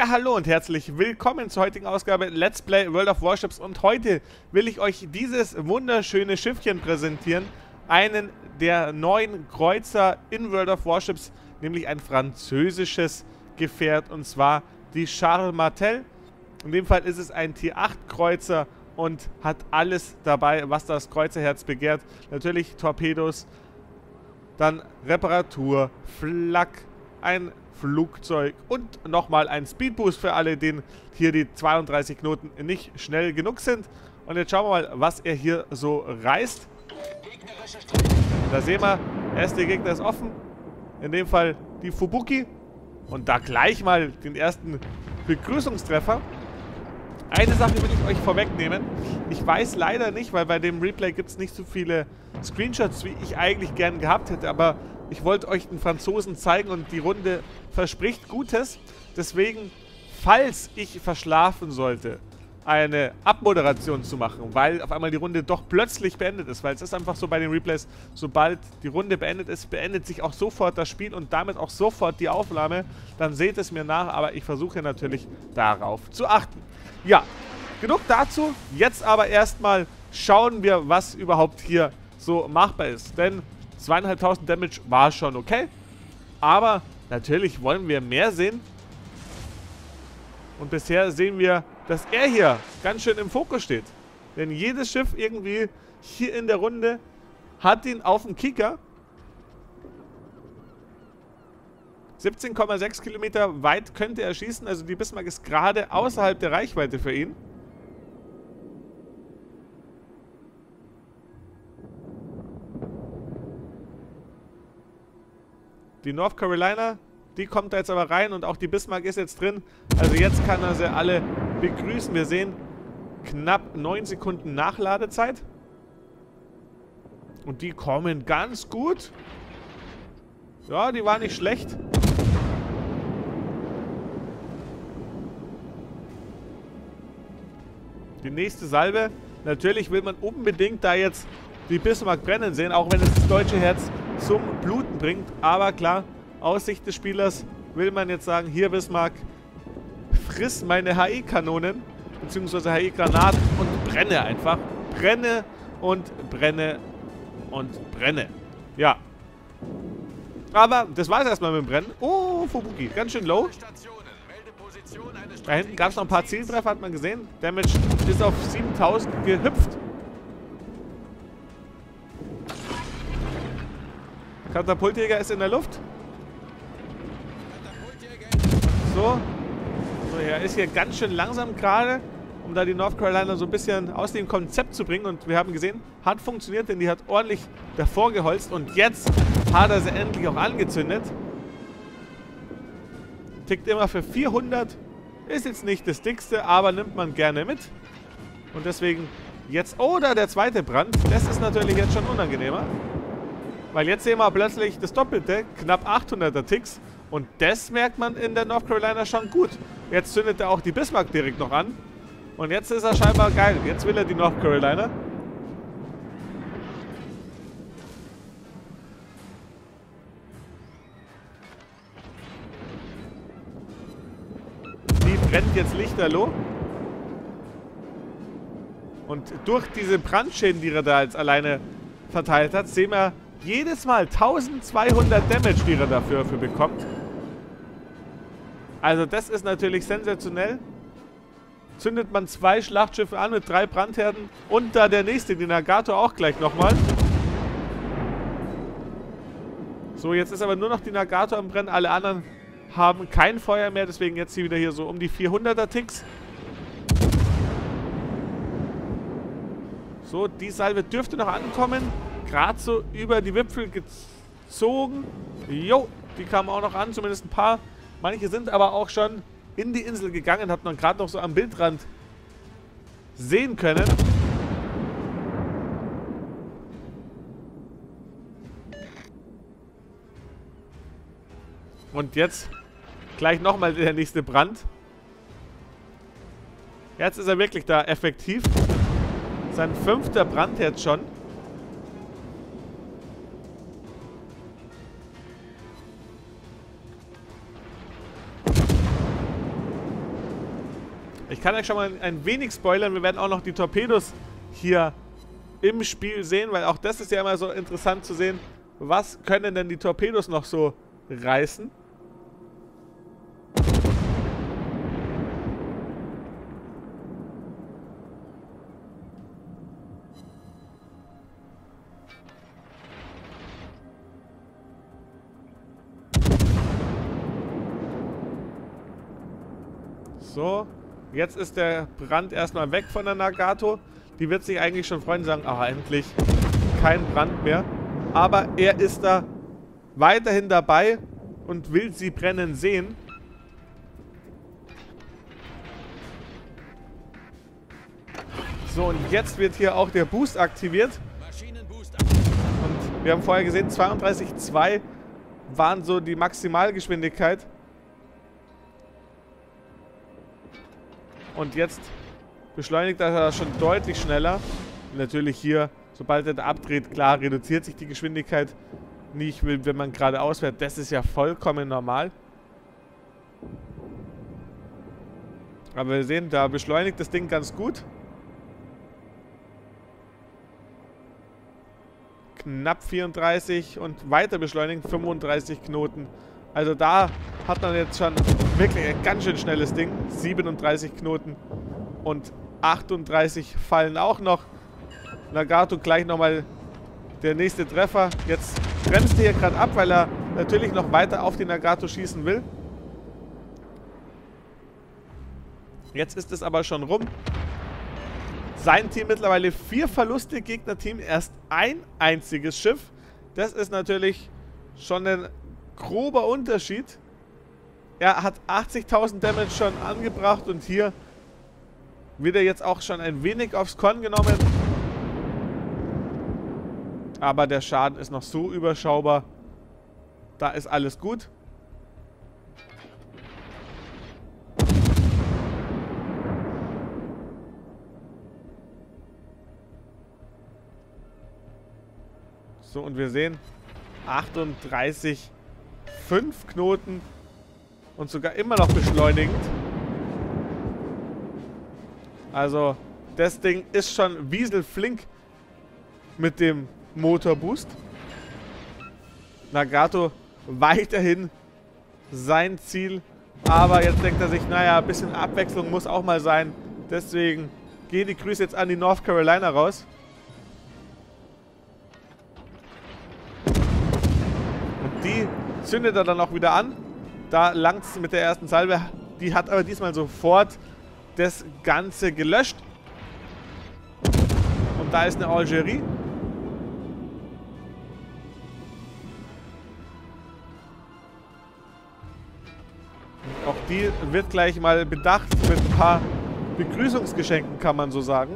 Ja, hallo und herzlich willkommen zur heutigen Ausgabe Let's Play World of Warships und heute will ich euch dieses wunderschöne Schiffchen präsentieren, einen der neuen Kreuzer in World of Warships, nämlich ein französisches Gefährt und zwar die Charles Martel. In dem Fall ist es ein Tier 8 Kreuzer und hat alles dabei, was das Kreuzerherz begehrt. Natürlich Torpedos, dann Reparatur, Flak, ein Flugzeug und nochmal ein Speedboost für alle, denen hier die 32 Knoten nicht schnell genug sind. Und jetzt schauen wir mal, was er hier so reißt. Da sehen wir, erster Gegner ist offen. In dem Fall die Fubuki. Und da gleich mal den ersten Begrüßungstreffer. Eine Sache will ich euch vorwegnehmen. Ich weiß leider nicht, weil bei dem Replay gibt es nicht so viele Screenshots, wie ich eigentlich gern gehabt hätte. Aber ich wollte euch den Franzosen zeigen und die Runde verspricht Gutes. Deswegen, falls ich verschlafen sollte, eine Abmoderation zu machen, weil auf einmal die Runde doch plötzlich beendet ist, weil es ist einfach so bei den Replays, sobald die Runde beendet ist, beendet sich auch sofort das Spiel und damit auch sofort die Aufnahme, dann seht es mir nach, aber ich versuche natürlich darauf zu achten. Ja, genug dazu, jetzt aber erstmal schauen wir, was überhaupt hier so machbar ist, denn Zweieinhalbtausend Damage war schon okay. Aber natürlich wollen wir mehr sehen. Und bisher sehen wir, dass er hier ganz schön im Fokus steht. Denn jedes Schiff irgendwie hier in der Runde hat ihn auf dem Kicker. 17,6 Kilometer weit könnte er schießen. Also die Bismarck ist gerade außerhalb der Reichweite für ihn. Die North Carolina, die kommt da jetzt aber rein und auch die Bismarck ist jetzt drin. Also jetzt kann er sie alle begrüßen. Wir sehen knapp 9 Sekunden Nachladezeit. Und die kommen ganz gut. Ja, die war nicht schlecht. Die nächste Salve. Natürlich will man unbedingt da jetzt die Bismarck brennen sehen, auch wenn es das deutsche Herz zum Bluten bringt. Aber klar, aus Sicht des Spielers will man jetzt sagen, hier Bismarck, friss meine HE-Kanonen, beziehungsweise HE-Granaten und brenne einfach. Brenne und brenne und brenne. Ja. Aber das war es erstmal mit dem Brennen. Oh, Fubuki, ganz schön low. Da hinten gab es noch ein paar Zieltreffer, hat man gesehen. Damage ist auf 7000 gehüpft. Katapultjäger ist in der Luft. So. So, er ist hier ganz schön langsam gerade, um da die North Carolina so ein bisschen aus dem Konzept zu bringen. Und wir haben gesehen, hat funktioniert, denn die hat ordentlich davor geholzt. Und jetzt hat er sie endlich auch angezündet. Tickt immer für 400. Ist jetzt nicht das dickste, aber nimmt man gerne mit. Und deswegen jetzt... Oder der zweite Brand. Das ist natürlich jetzt schon unangenehmer. Weil jetzt sehen wir plötzlich das Doppelte, knapp 800er Ticks. Und das merkt man in der North Carolina schon gut. Jetzt zündet er auch die Bismarck direkt noch an. Und jetzt ist er scheinbar geil. Jetzt will er die North Carolina. Die brennt jetzt lichterloh. Und durch diese Brandschäden, die er da jetzt alleine verteilt hat, sehen wir jedes Mal 1200 Damage, die er dafür, dafür bekommt. Also das ist natürlich sensationell. Zündet man zwei Schlachtschiffe an mit drei Brandherden und da der nächste, den Nagato auch gleich nochmal. So, jetzt ist aber nur noch die Nagato am Brennen. Alle anderen haben kein Feuer mehr, deswegen jetzt hier wieder hier so um die 400er Ticks. So, die Salve dürfte noch ankommen gerade so über die Wipfel gezogen. Jo, die kamen auch noch an, zumindest ein paar. Manche sind aber auch schon in die Insel gegangen, hat man gerade noch so am Bildrand sehen können. Und jetzt gleich nochmal der nächste Brand. Jetzt ist er wirklich da effektiv. Sein fünfter Brand jetzt schon. Ich kann euch schon mal ein wenig spoilern. Wir werden auch noch die Torpedos hier im Spiel sehen, weil auch das ist ja immer so interessant zu sehen, was können denn die Torpedos noch so reißen. So, jetzt ist der Brand erstmal weg von der Nagato. Die wird sich eigentlich schon freuen und sagen, ah, endlich kein Brand mehr. Aber er ist da weiterhin dabei und will sie brennen sehen. So, und jetzt wird hier auch der Boost aktiviert. Und wir haben vorher gesehen, 32,2 waren so die Maximalgeschwindigkeit. Und jetzt beschleunigt er schon deutlich schneller. Natürlich hier, sobald er da abdreht, klar, reduziert sich die Geschwindigkeit nicht, wenn man geradeaus fährt. Das ist ja vollkommen normal. Aber wir sehen, da beschleunigt das Ding ganz gut. Knapp 34 und weiter beschleunigen 35 Knoten. Also da hat man jetzt schon wirklich ein ganz schön schnelles Ding. 37 Knoten und 38 fallen auch noch. Nagato gleich nochmal der nächste Treffer. Jetzt bremst er hier gerade ab, weil er natürlich noch weiter auf den Nagato schießen will. Jetzt ist es aber schon rum. Sein Team mittlerweile vier Verluste, Gegnerteam erst ein einziges Schiff. Das ist natürlich schon ein grober Unterschied. Er hat 80.000 Damage schon angebracht und hier wird er jetzt auch schon ein wenig aufs Korn genommen. Aber der Schaden ist noch so überschaubar. Da ist alles gut. So, und wir sehen 38 fünf Knoten und sogar immer noch beschleunigend. Also, das Ding ist schon wieselflink mit dem Motorboost. Nagato weiterhin sein Ziel. Aber jetzt denkt er sich, naja, ein bisschen Abwechslung muss auch mal sein. Deswegen gehen die Grüße jetzt an die North Carolina raus. Und die zündet er dann auch wieder an. Da langt es mit der ersten Salve. Die hat aber diesmal sofort das Ganze gelöscht. Und da ist eine Algerie. Auch die wird gleich mal bedacht mit ein paar Begrüßungsgeschenken, kann man so sagen.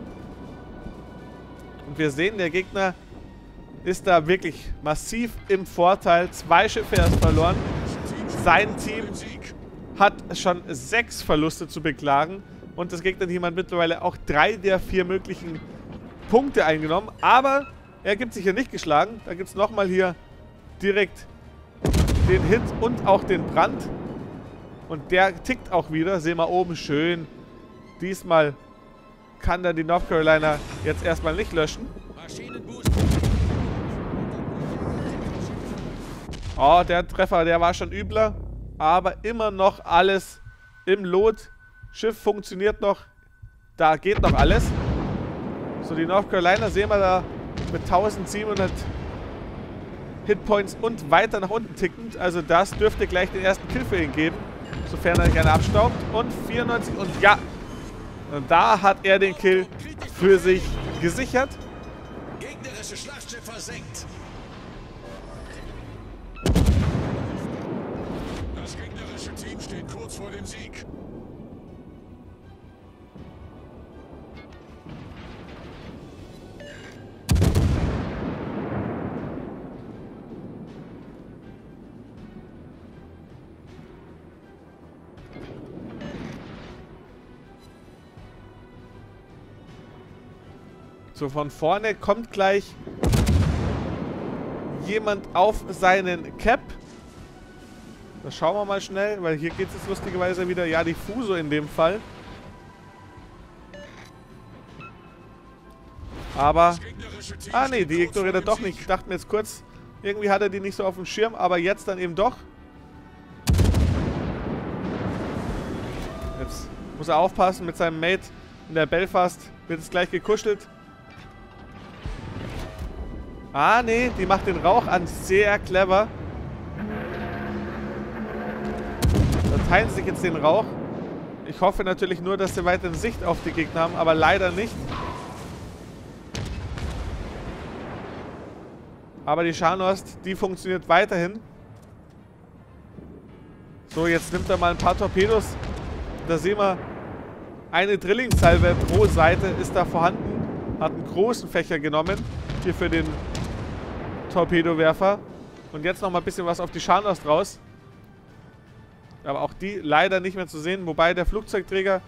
Und wir sehen, der Gegner ist da wirklich massiv im Vorteil. Zwei Schiffe erst verloren. Sein Team hat schon sechs Verluste zu beklagen. Und das Gegnerteam hat mittlerweile auch drei der vier möglichen Punkte eingenommen. Aber er gibt sich hier nicht geschlagen. Da gibt es nochmal hier direkt den Hit und auch den Brand. Und der tickt auch wieder. Sehen wir oben schön. Diesmal kann dann die North Carolina jetzt erstmal nicht löschen. Oh, der Treffer, der war schon übler. Aber immer noch alles im Lot. Schiff funktioniert noch. Da geht noch alles. So, die North Carolina sehen wir da mit 1700 Hitpoints und weiter nach unten tickend. Also das dürfte gleich den ersten Kill für ihn geben. Sofern er gerne abstaubt. Und 94 und ja. Und da hat er den Kill für sich gesichert. Gegnerische Schlachtschiff versenkt. Kurz vor dem Sieg. So, von vorne kommt gleich jemand auf seinen Cap. Das schauen wir mal schnell, weil hier geht es jetzt lustigerweise wieder. Ja, die Fuso in dem Fall. Aber... Ah ne, die ignoriert er doch nicht. Ich dachte mir jetzt kurz, irgendwie hat er die nicht so auf dem Schirm, aber jetzt dann eben doch. Jetzt muss er aufpassen mit seinem Mate in der Belfast. Wird es gleich gekuschelt. Ah ne, die macht den Rauch an. Sehr clever. Teilen sich jetzt den Rauch. Ich hoffe natürlich nur, dass sie weiterhin Sicht auf die Gegner haben, aber leider nicht. Aber die Scharnost, die funktioniert weiterhin. So, jetzt nimmt er mal ein paar Torpedos. Da sehen wir, eine Drilling-Salve pro Seite ist da vorhanden. Hat einen großen Fächer genommen. Hier für den Torpedowerfer. Und jetzt noch mal ein bisschen was auf die Scharnost raus. Aber auch die leider nicht mehr zu sehen. Wobei der Flugzeugträger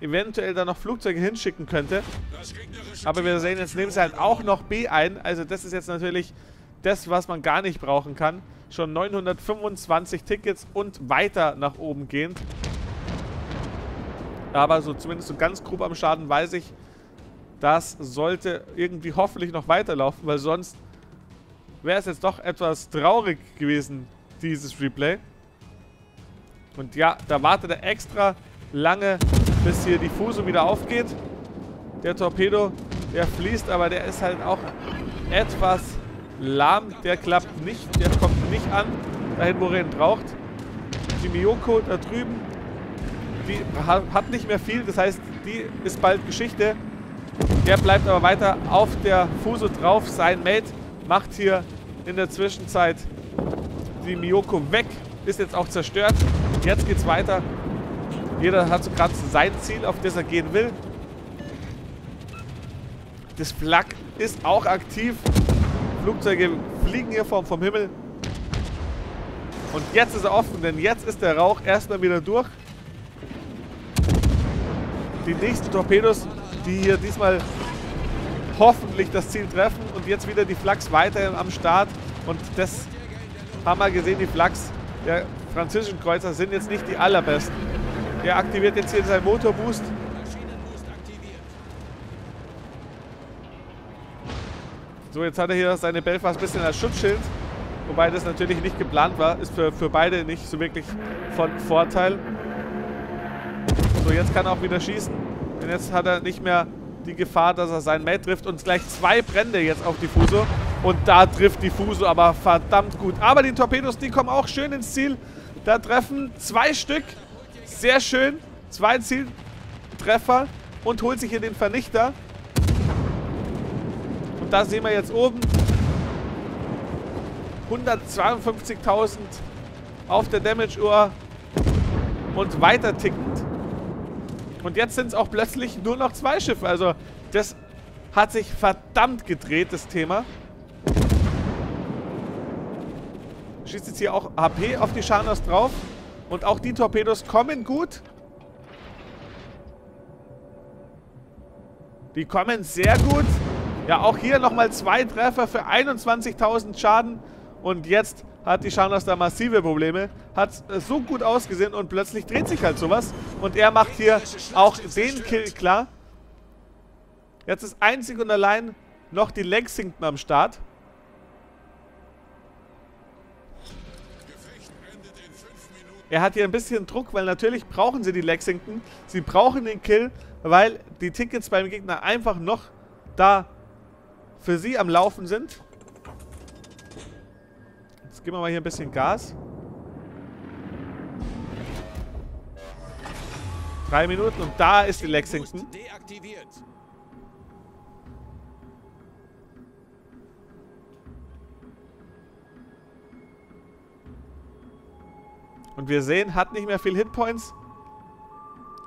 eventuell da noch Flugzeuge hinschicken könnte. Aber wir sehen, jetzt nehmen sie halt auch noch B ein. Also das ist jetzt natürlich das, was man gar nicht brauchen kann. Schon 925 Tickets und weiter nach oben gehend. Aber so zumindest so ganz grob am Schaden weiß ich, das sollte irgendwie hoffentlich noch weiterlaufen, weil sonst wäre es jetzt doch etwas traurig gewesen, dieses Replay. Und ja, da wartet er extra lange, bis hier die Fuso wieder aufgeht. Der Torpedo, der fließt, aber der ist halt auch etwas lahm. Der klappt nicht, der kommt nicht an, dahin, wo er ihn braucht. Die Miyoko da drüben, die hat nicht mehr viel, das heißt, die ist bald Geschichte. Der bleibt aber weiter auf der Fuso drauf. Sein Mate macht hier in der Zwischenzeit die Miyoko weg. Ist jetzt auch zerstört. Jetzt geht's weiter. Jeder hat so gerade sein Ziel, auf das er gehen will. Das Flak ist auch aktiv. Flugzeuge fliegen hier vom, vom Himmel. Und jetzt ist er offen, denn jetzt ist der Rauch erstmal wieder durch. Die nächsten Torpedos, die hier diesmal hoffentlich das Ziel treffen. Und jetzt wieder die Flaks weiterhin am Start. Und das haben wir gesehen, die Flaks der französischen Kreuzer sind jetzt nicht die allerbesten. Er aktiviert jetzt hier seinen Motorboost. So, jetzt hat er hier seine Belfast ein bisschen als Schutzschild. Wobei das natürlich nicht geplant war. Ist für, für beide nicht so wirklich von Vorteil. So, jetzt kann er auch wieder schießen. Denn jetzt hat er nicht mehr die Gefahr, dass er seinen Mate trifft. Und gleich zwei Brände jetzt auf die Fuso. Und da trifft die Fuso aber verdammt gut. Aber die Torpedos, die kommen auch schön ins Ziel. Da treffen zwei Stück. Sehr schön. Zwei Zieltreffer. Und holt sich hier den Vernichter. Und da sehen wir jetzt oben 152.000 auf der Damage-Uhr und weiter tickend. Und jetzt sind es auch plötzlich nur noch zwei Schiffe. Also das hat sich verdammt gedreht, das Thema. Schießt jetzt hier auch HP auf die Scharners drauf. Und auch die Torpedos kommen gut. Die kommen sehr gut. Ja, auch hier nochmal zwei Treffer für 21.000 Schaden. Und jetzt hat die Scharners da massive Probleme. Hat so gut ausgesehen und plötzlich dreht sich halt sowas. Und er macht hier auch den Kill klar. Jetzt ist einzig und allein noch die Lexington am Start. Er hat hier ein bisschen Druck, weil natürlich brauchen sie die Lexington. Sie brauchen den Kill, weil die Tickets beim Gegner einfach noch da für sie am Laufen sind. Jetzt geben wir mal hier ein bisschen Gas. Drei Minuten und da ist die Lexington. Und wir sehen, hat nicht mehr viel Hitpoints.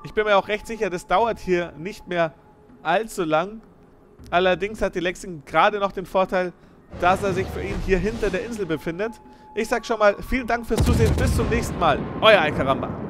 Ich bin mir auch recht sicher, das dauert hier nicht mehr allzu lang. Allerdings hat die Lexington gerade noch den Vorteil, dass er sich für ihn hier hinter der Insel befindet. Ich sag schon mal, vielen Dank fürs Zusehen. Bis zum nächsten Mal. Euer Alcaramba.